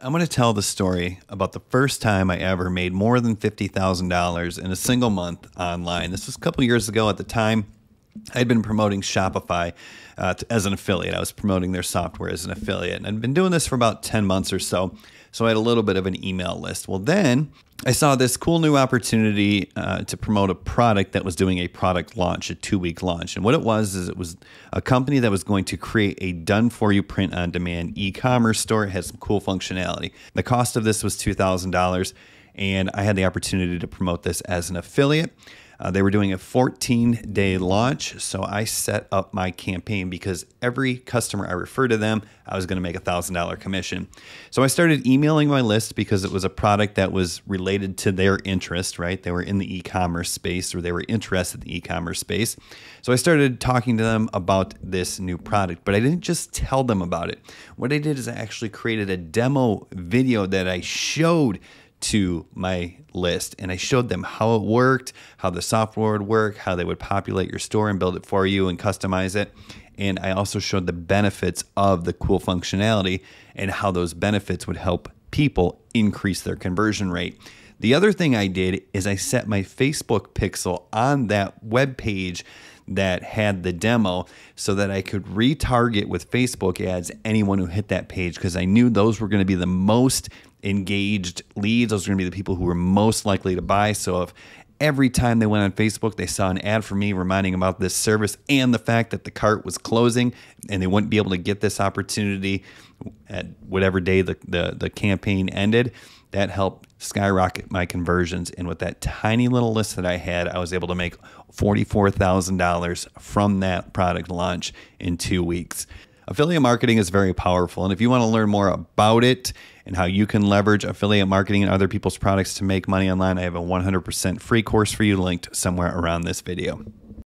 I'm going to tell the story about the first time I ever made more than $50,000 in a single month online. This was a couple years ago at the time. I had been promoting Shopify uh, as an affiliate. I was promoting their software as an affiliate, and I'd been doing this for about 10 months or so. So I had a little bit of an email list. Well, then I saw this cool new opportunity uh, to promote a product that was doing a product launch, a two week launch. And what it was is it was a company that was going to create a done for you print on demand e commerce store. It had some cool functionality. The cost of this was $2,000, and I had the opportunity to promote this as an affiliate. Uh, they were doing a 14 day launch. So I set up my campaign because every customer I referred to them, I was going to make a $1,000 commission. So I started emailing my list because it was a product that was related to their interest, right? They were in the e commerce space or they were interested in the e commerce space. So I started talking to them about this new product, but I didn't just tell them about it. What I did is I actually created a demo video that I showed to my list and I showed them how it worked, how the software would work, how they would populate your store and build it for you and customize it. And I also showed the benefits of the cool functionality and how those benefits would help people increase their conversion rate. The other thing I did is I set my Facebook pixel on that web page that had the demo so that I could retarget with Facebook ads anyone who hit that page because I knew those were going to be the most engaged leads. Those are going to be the people who were most likely to buy. So if every time they went on Facebook, they saw an ad for me reminding them about this service and the fact that the cart was closing and they wouldn't be able to get this opportunity at whatever day the, the, the campaign ended, that helped skyrocket my conversions. And with that tiny little list that I had, I was able to make $44,000 from that product launch in two weeks. Affiliate marketing is very powerful. And if you want to learn more about it and how you can leverage affiliate marketing and other people's products to make money online, I have a 100% free course for you linked somewhere around this video.